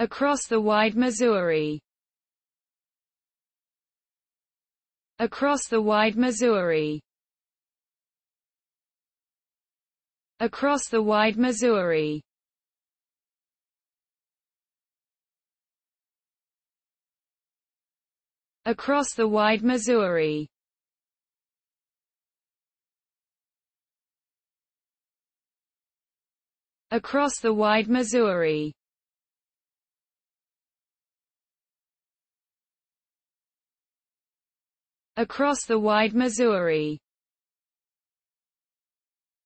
Across the wide Missouri. Across the wide Missouri. Across the wide Missouri. Across the wide Missouri. Across the wide Missouri. Across the wide Missouri.